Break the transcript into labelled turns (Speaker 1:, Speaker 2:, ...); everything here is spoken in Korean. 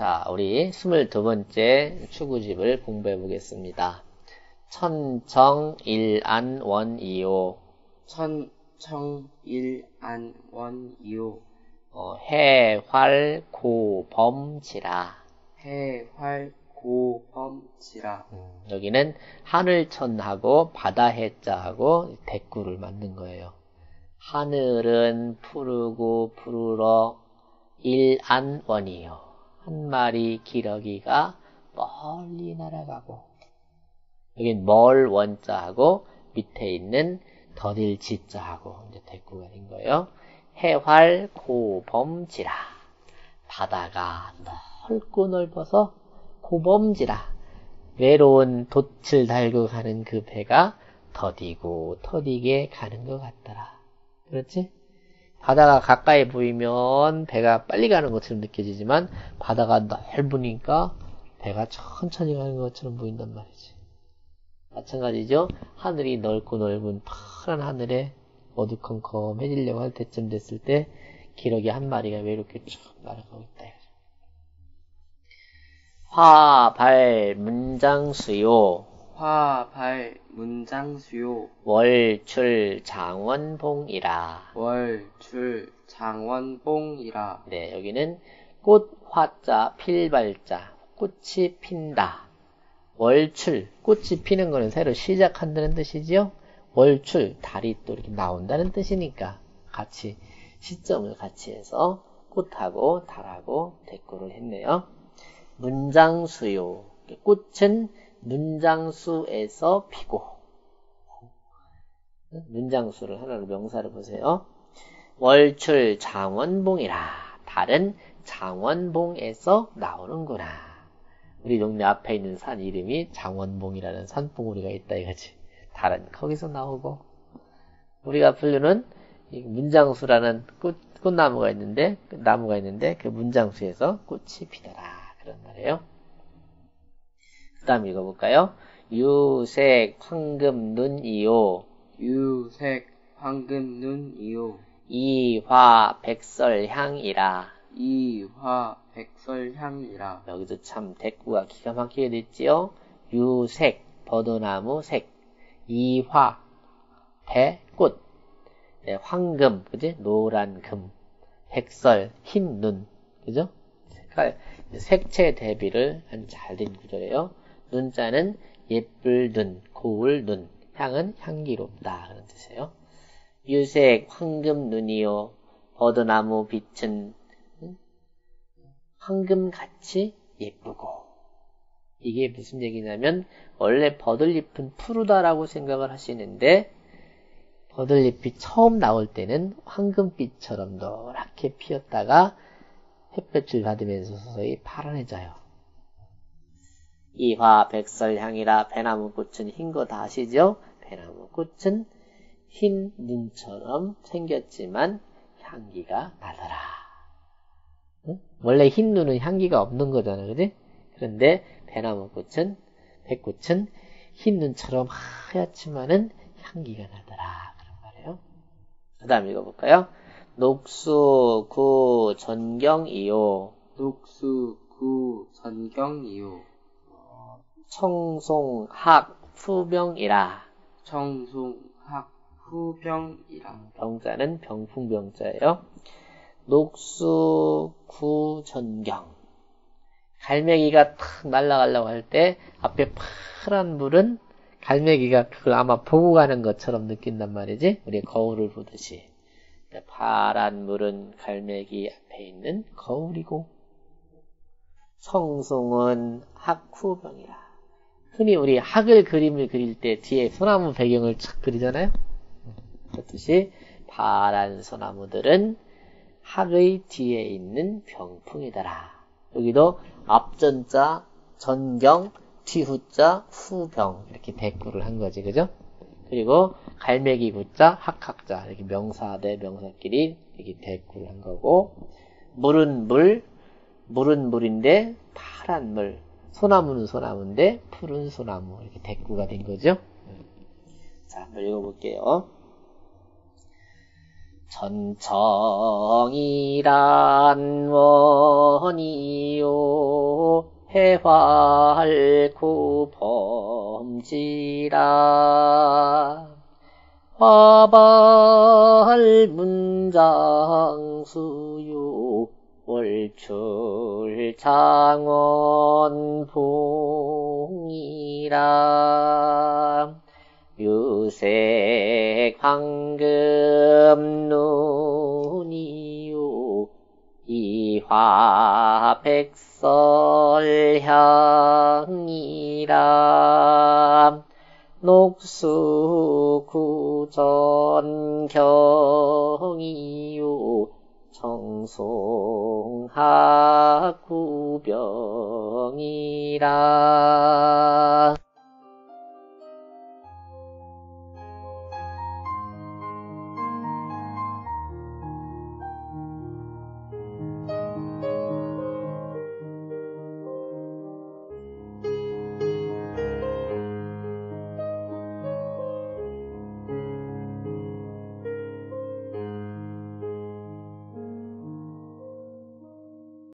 Speaker 1: 자, 우리 22번째 추구집을 공부해 보겠습니다. 천정일안원이요.
Speaker 2: 천청일안원이요.
Speaker 1: 어, 해활고범지라.
Speaker 2: 해활고범지라.
Speaker 1: 음, 여기는 하늘천하고 바다해자하고 대꾸를 만든 거예요. 하늘은 푸르고 푸르러 일안원이요. 한 마리 기러기가 멀리 날아가고 여긴 멀 원자하고 밑에 있는 더딜 지자하고 이제 대꾸가 된 거예요. 해활 고범지라 바다가 넓고 넓어서 고범지라 외로운 돛을 달고 가는 그 배가 더디고 터디게 가는 것 같더라. 그렇지? 바다가 가까이 보이면 배가 빨리 가는 것처럼 느껴지지만 바다가 넓으니까 배가 천천히 가는 것처럼 보인단 말이지. 마찬가지죠. 하늘이 넓고 넓은 파란 하늘에 어두컴컴해지려고 할 때쯤 됐을 때 기러기 한 마리가 외롭게 쭉 날아가고 있다. 화 발 문장수요.
Speaker 2: 화 발 문장 수요.
Speaker 1: 월 출 장원봉이라.
Speaker 2: 월 출 장원봉이라.
Speaker 1: 네, 여기는 꽃 화자 필발자 꽃이 핀다. 월출 꽃이 피는 거는 새로 시작한다는 뜻이지요. 월출 달이 또 이렇게 나온다는 뜻이니까 같이 시점을 같이 해서 꽃하고 달하고 대꾸를 했네요. 문장 수요. 꽃은 문장수에서 피고 문장수를 하나로 명사를 보세요. 월출 장원봉이라 달은 장원봉에서 나오는구나. 우리 동네 앞에 있는 산 이름이 장원봉이라는 산봉우리가 있다 이거지. 달은 거기서 나오고 우리가 부르는 문장수라는 꽃, 꽃나무가 있는데 나무가 있는데 그 문장수에서 꽃이 피더라 그런 말이에요. 그 다음 읽어볼까요? 유색 황금 눈이요.
Speaker 2: 유색 황금 눈이요.
Speaker 1: 이화 백설향이라.
Speaker 2: 이화 백설향이라.
Speaker 1: 여기도 참 대꾸가 기가 막히게 됐지요. 유색 버드나무 색. 이화 배꽃. 네, 황금 그지? 노란 금. 백설 흰 눈. 그죠? 색깔 색채 대비를 한 잘 된 구조예요. 눈자는 예쁠 눈, 고울 눈, 향은 향기롭다 그런 뜻이에요. 유색 황금 눈이요, 버드나무 빛은 황금같이 예쁘고 이게 무슨 얘기냐면 원래 버들잎은 푸르다라고 생각을 하시는데 버들잎이 처음 나올 때는 황금빛처럼 노랗게 피었다가 햇볕을 받으면서 서서히 파란해져요. 이화 백설향이라 배나무 꽃은 흰 거 다 아시죠? 배나무 꽃은 흰 눈처럼 생겼지만 향기가 나더라. 응? 원래 흰 눈은 향기가 없는 거잖아, 그지? 그런데 배나무 꽃은 백꽃은 흰 눈처럼 하얗지만은 향기가 나더라. 그런 말이에요. 그 다음 읽어볼까요? 녹수 구 전경이요.
Speaker 2: 녹수 구 전경이요.
Speaker 1: 청송학 후병이라.
Speaker 2: 청송학 후병이라.
Speaker 1: 병자는 병풍병자예요. 녹수구 전경. 갈매기가 탁 날아가려고 할 때 앞에 파란 물은 갈매기가 그걸 아마 보고 가는 것처럼 느낀단 말이지. 우리 거울을 보듯이. 파란 물은 갈매기 앞에 있는 거울이고 성송은 학후병이라. 흔히 우리 학을 그림을 그릴 때 뒤에 소나무 배경을 착 그리잖아요. 그렇듯이 파란 소나무들은 학의 뒤에 있는 병풍이더라. 여기도 앞전자 전경 뒤후자 후병 이렇게 대꾸를 한 거지 그죠? 그리고 갈매기 구자 학학자 이렇게 명사 대 명사끼리 이렇게 대꾸를 한 거고 물은 물 물은 물인데 파란 물 소나무는 소나무인데 푸른 소나무 이렇게 대꾸가 된 거죠. 자, 한번 읽어볼게요. 천청이란 원이요 해활구 범지라 화발 문장수요 월출 장원 봉이라. 유색 황금 눈이요 이화 백설향이라. 녹수 구전경이요 청송하구병이라